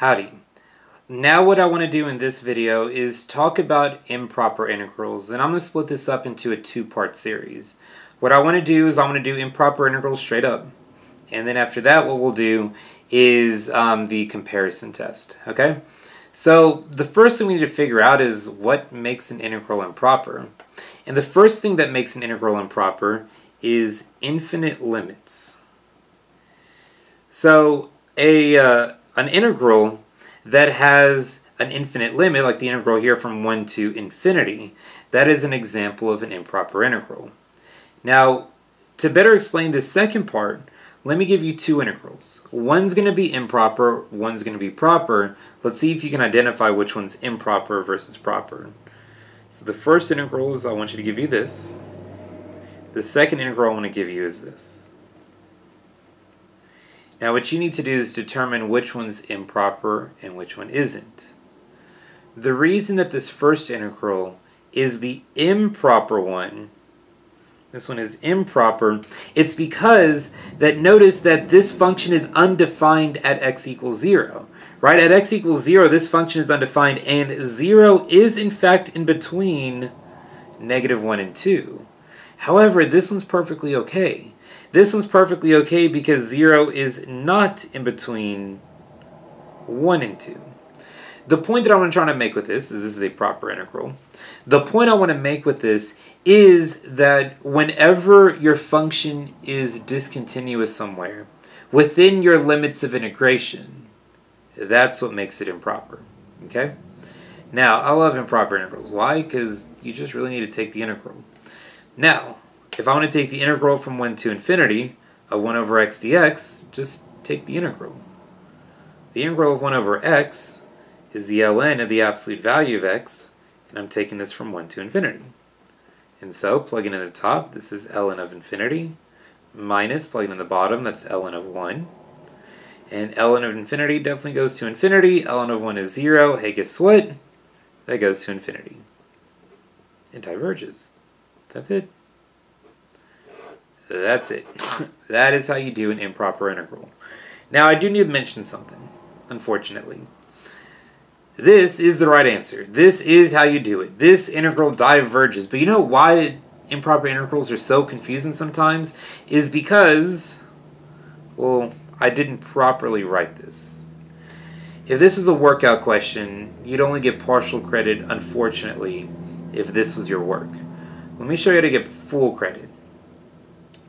Howdy. Now what I want to do in this video is talk about improper integrals and I'm going to split this up into a two-part series. What I want to do is I want to do improper integrals straight up and then after that what we'll do is um, the comparison test. Okay? So the first thing we need to figure out is what makes an integral improper. And the first thing that makes an integral improper is infinite limits. So a uh, an integral that has an infinite limit, like the integral here from 1 to infinity, that is an example of an improper integral. Now, to better explain this second part, let me give you two integrals. One's going to be improper, one's going to be proper. Let's see if you can identify which one's improper versus proper. So the first integral is I want you to give you this. The second integral I want to give you is this. Now what you need to do is determine which one's improper and which one isn't. The reason that this first integral is the improper one, this one is improper, it's because that notice that this function is undefined at x equals 0. Right, at x equals 0, this function is undefined, and 0 is in fact in between negative 1 and 2. However, this one's perfectly okay. This one's perfectly okay because 0 is not in between 1 and 2. The point that I want to try to make with this is this is a proper integral. The point I want to make with this is that whenever your function is discontinuous somewhere, within your limits of integration, that's what makes it improper. Okay? Now, I love improper integrals. Why? Because you just really need to take the integral. Now, if I want to take the integral from 1 to infinity of 1 over x dx, just take the integral. The integral of 1 over x is the ln of the absolute value of x, and I'm taking this from 1 to infinity. And so, plugging in the top, this is ln of infinity, minus plugging in the bottom, that's ln of 1. And ln of infinity definitely goes to infinity. ln of 1 is 0. Hey, guess what? That goes to infinity. It diverges. That's it. That's it. that is how you do an improper integral. Now, I do need to mention something, unfortunately. This is the right answer. This is how you do it. This integral diverges. But you know why improper integrals are so confusing sometimes? Is because, well, I didn't properly write this. If this was a workout question, you'd only get partial credit, unfortunately, if this was your work. Let me show you how to get full credit.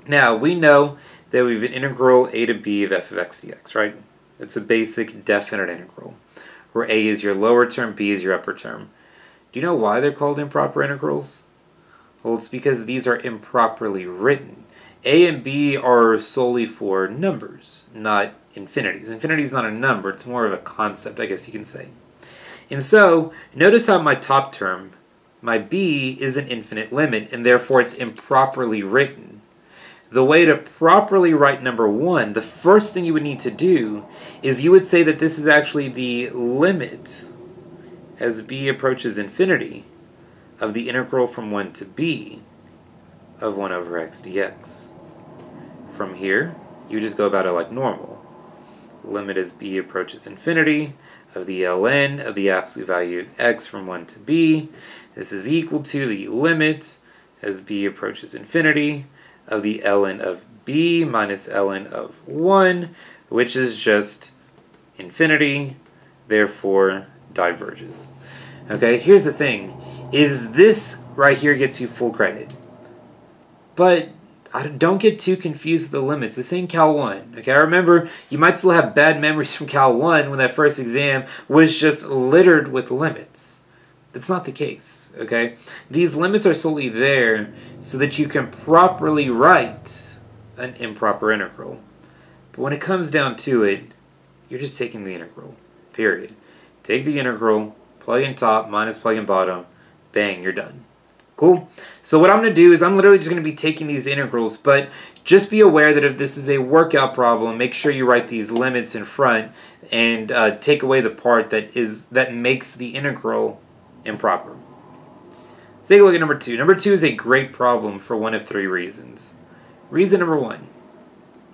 Now, we know that we have an integral a to b of f of x dx, right? It's a basic definite integral, where a is your lower term, b is your upper term. Do you know why they're called improper integrals? Well, it's because these are improperly written. a and b are solely for numbers, not infinities. Infinity is not a number, it's more of a concept, I guess you can say. And so, notice how my top term, my b, is an infinite limit, and therefore it's improperly written the way to properly write number one, the first thing you would need to do is you would say that this is actually the limit as b approaches infinity of the integral from 1 to b of 1 over x dx. From here, you just go about it like normal. Limit as b approaches infinity of the ln of the absolute value of x from 1 to b. This is equal to the limit as b approaches infinity of the ln of b minus ln of 1, which is just infinity, therefore diverges. Okay, here's the thing, is this right here gets you full credit. But I don't get too confused with the limits. This ain't Cal 1. Okay, I remember you might still have bad memories from Cal 1 when that first exam was just littered with limits. That's not the case, okay? These limits are solely there so that you can properly write an improper integral. But when it comes down to it, you're just taking the integral, period. Take the integral, plug in top, minus plug in bottom, bang, you're done. Cool? So what I'm going to do is I'm literally just going to be taking these integrals, but just be aware that if this is a workout problem, make sure you write these limits in front and uh, take away the part that is that makes the integral improper. Let's take a look at number two. Number two is a great problem for one of three reasons. Reason number one,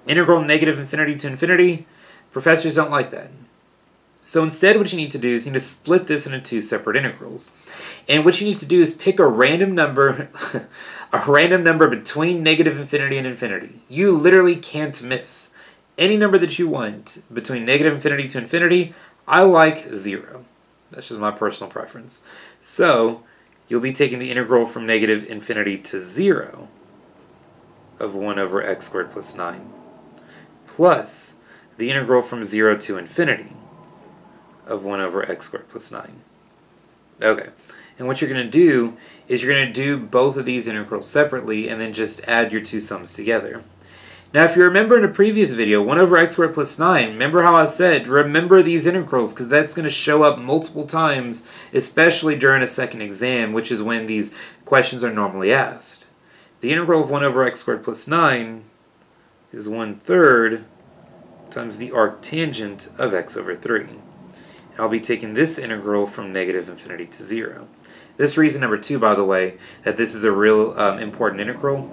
integral negative infinity to infinity. Professors don't like that. So instead what you need to do is you need to split this into two separate integrals. And what you need to do is pick a random number, a random number between negative infinity and infinity. You literally can't miss. Any number that you want between negative infinity to infinity, I like zero. That's just my personal preference. So you'll be taking the integral from negative infinity to zero of 1 over x squared plus 9 plus the integral from 0 to infinity of 1 over x squared plus 9. Okay, and what you're going to do is you're going to do both of these integrals separately and then just add your two sums together. Now, if you remember in a previous video, 1 over x squared plus 9, remember how I said, remember these integrals, because that's going to show up multiple times, especially during a second exam, which is when these questions are normally asked. The integral of 1 over x squared plus 9 is 1 third times the arctangent of x over 3. I'll be taking this integral from negative infinity to 0. This reason number 2, by the way, that this is a real um, important integral,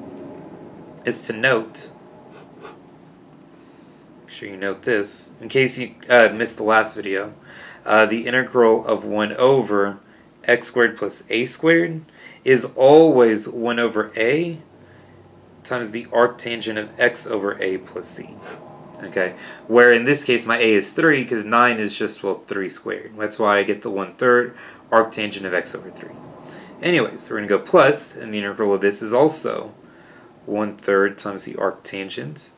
is to note, sure you note this, in case you uh, missed the last video, uh, the integral of 1 over x squared plus a squared is always 1 over a times the arctangent of x over a plus c. Okay, where in this case my a is 3 because 9 is just, well, 3 squared. That's why I get the 1 third arctangent of x over 3. Anyways, so we're going to go plus, and the integral of this is also 1 third times the arctangent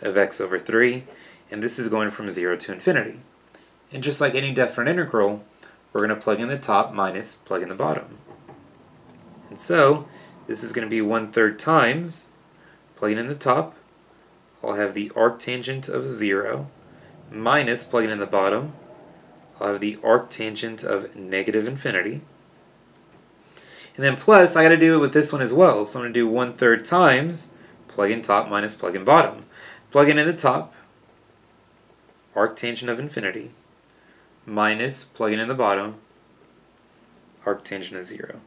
of x over 3, and this is going from 0 to infinity. And just like any definite integral, we're going to plug in the top minus plug in the bottom. And so, this is going to be 1 third times, plugging in the top, I'll have the arctangent of 0 minus, plugging in the bottom, I'll have the arctangent of negative infinity. And then plus, I got to do it with this one as well. So I'm going to do 1 third times plug in top minus plug in bottom. Plug in in the top, arctangent of infinity, minus plug in the bottom, arctangent of 0.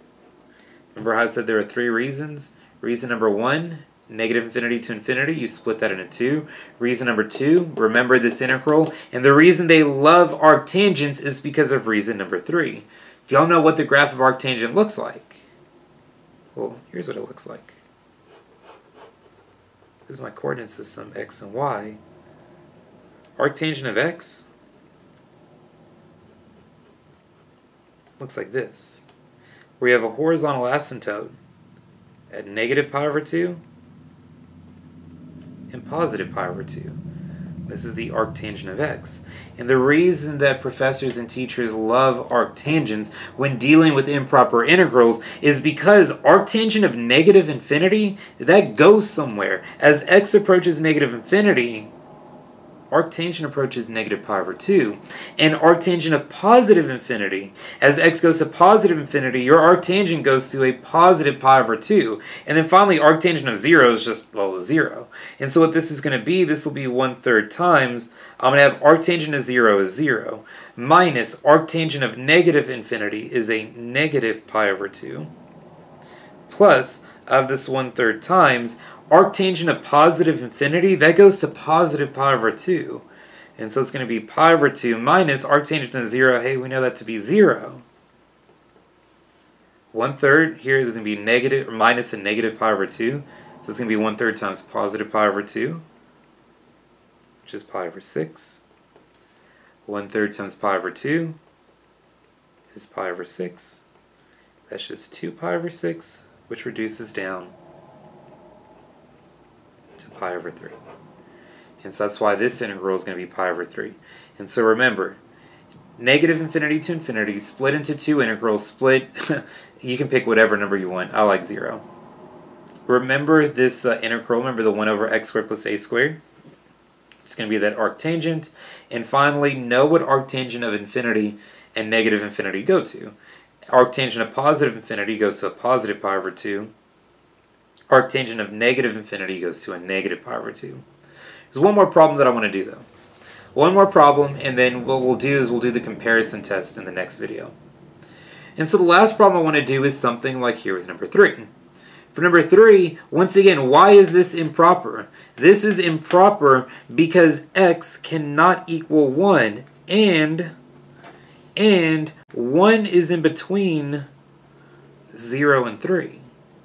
Remember how I said there are three reasons? Reason number one negative infinity to infinity, you split that into two. Reason number two, remember this integral. And the reason they love arctangents is because of reason number three. Y'all know what the graph of arctangent looks like? Well, here's what it looks like. This is my coordinate system, x and y. Arctangent of x looks like this. Where you have a horizontal asymptote at negative pi over 2 and positive pi over 2. This is the arctangent of x. And the reason that professors and teachers love arctangents when dealing with improper integrals is because arctangent of negative infinity, that goes somewhere. As x approaches negative infinity, arctangent approaches negative pi over 2. And arctangent of positive infinity, as x goes to positive infinity, your arctangent goes to a positive pi over 2. And then finally, arctangent of 0 is just, well, 0. And so what this is going to be, this will be 1 third times, I'm going to have arctangent of 0 is 0, minus arctangent of negative infinity is a negative pi over 2, plus of this 1 third times, arctangent of positive infinity, that goes to positive pi over 2. And so it's going to be pi over 2 minus arctangent of 0. Hey, we know that to be 0. 1 third, here going to be negative or minus a negative pi over 2. So it's going to be 1 third times positive pi over 2, which is pi over 6. 1 third times pi over 2 is pi over 6. That's just 2 pi over 6, which reduces down to pi over 3. And so that's why this integral is going to be pi over 3. And so remember, negative infinity to infinity, split into two integrals, split, you can pick whatever number you want. I like 0. Remember this uh, integral, remember the 1 over x squared plus a squared? It's going to be that arctangent. And finally, know what arctangent of infinity and negative infinity go to. Arctangent of positive infinity goes to a positive pi over 2 arctangent of negative infinity goes to a negative pi over 2. There's one more problem that I want to do though. One more problem, and then what we'll do is we'll do the comparison test in the next video. And so the last problem I want to do is something like here with number 3. For number 3, once again, why is this improper? This is improper because x cannot equal 1, and And 1 is in between 0 and 3.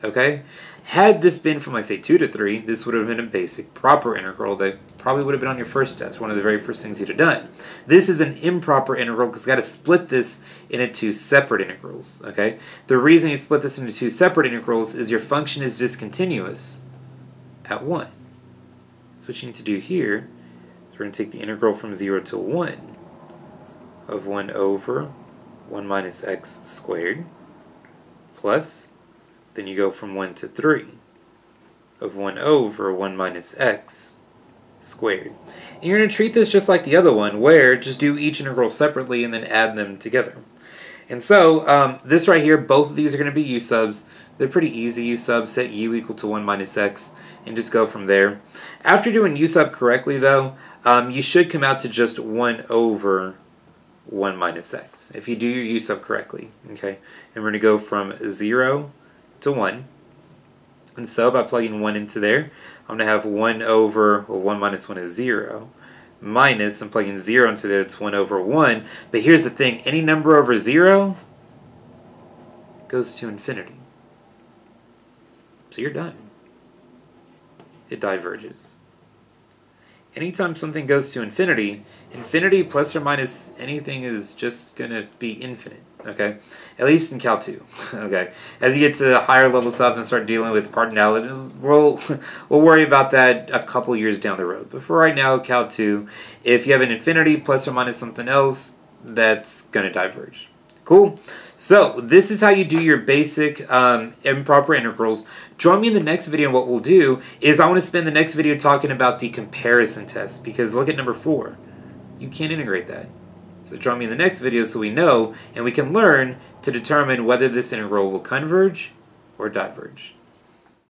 Okay? Had this been from, like, say, 2 to 3, this would have been a basic proper integral that probably would have been on your first test, one of the very first things you'd have done. This is an improper integral because you've got to split this into two separate integrals, okay? The reason you split this into two separate integrals is your function is discontinuous at 1. So what you need to do here we're going to take the integral from 0 to 1 of 1 over 1 minus x squared plus then you go from 1 to 3 of 1 over 1 minus x squared. And you're going to treat this just like the other one, where just do each integral separately and then add them together. And so, um, this right here, both of these are going to be u subs. They're pretty easy. u sub, set u equal to 1 minus x, and just go from there. After doing u sub correctly, though, um, you should come out to just 1 over 1 minus x, if you do your u sub correctly. Okay, And we're going to go from 0 to 1. And so by plugging 1 into there, I'm going to have 1 over, well 1 minus 1 is 0, minus, I'm plugging 0 into there, it's 1 over 1. But here's the thing, any number over 0 goes to infinity. So you're done. It diverges. Anytime something goes to infinity, infinity plus or minus anything is just going to be infinite okay? At least in Cal 2, okay? As you get to higher level stuff and start dealing with cardinality, we'll, we'll worry about that a couple years down the road. But for right now, Cal 2, if you have an infinity plus or minus something else, that's going to diverge. Cool? So, this is how you do your basic um, improper integrals. Join me in the next video, what we'll do is I want to spend the next video talking about the comparison test, because look at number 4. You can't integrate that. So join me in the next video so we know and we can learn to determine whether this integral will converge or diverge.